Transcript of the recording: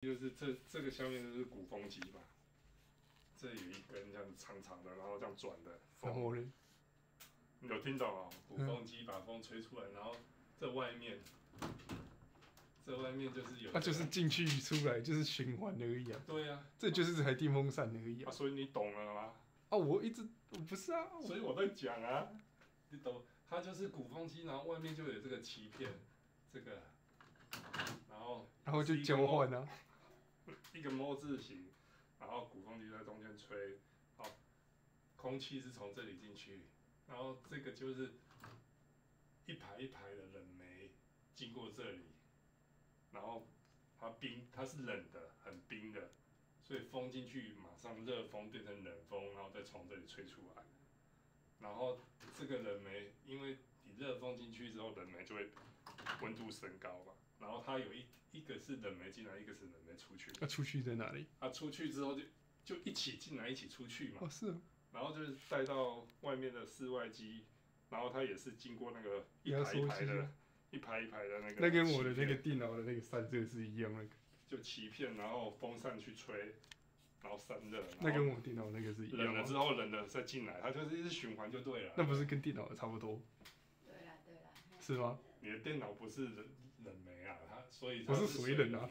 就是这这个下面就是鼓风机嘛，这有一根这样长长的，然后这样转的风，然后呢？你有听懂哦？鼓风机把风吹出来，然后这外面，这外面就是有，它就是进去出来就是循环而已啊，对啊，这就是台电风扇而已啊，啊。所以你懂了吗？啊，我一直我不是啊，所以我在讲啊，你懂？它就是鼓风机，然后外面就有这个鳍片，这个，然后然后就交换啊。一个 “mo” 字形，然后鼓风机在中间吹，好，空气是从这里进去，然后这个就是一排一排的冷媒经过这里，然后它冰，它是冷的，很冰的，所以风进去马上热风变成冷风，然后再从这里吹出来，然后这个冷媒，因为你热风进去之后，冷媒就会温度升高嘛。然后它有一一个是冷媒进来，一个是冷媒出去。那出去在哪里？啊，出去之后就就一起进来，一起出去嘛。哦，是啊，然后就是带到外面的室外机，然后它也是经过那个一压排一排的，一排一排的那个。那跟我的那个电脑的那个散热是一样的，就鳍片，然后风扇去吹，然后散热。那跟我电脑那个是一样的冷了之。后冷了再进来，它就是一直循环就对了。那不是跟电脑的差不多对啦对啦，是吗？你的电脑不是冷冷媒啊，它所以它我是属于冷啊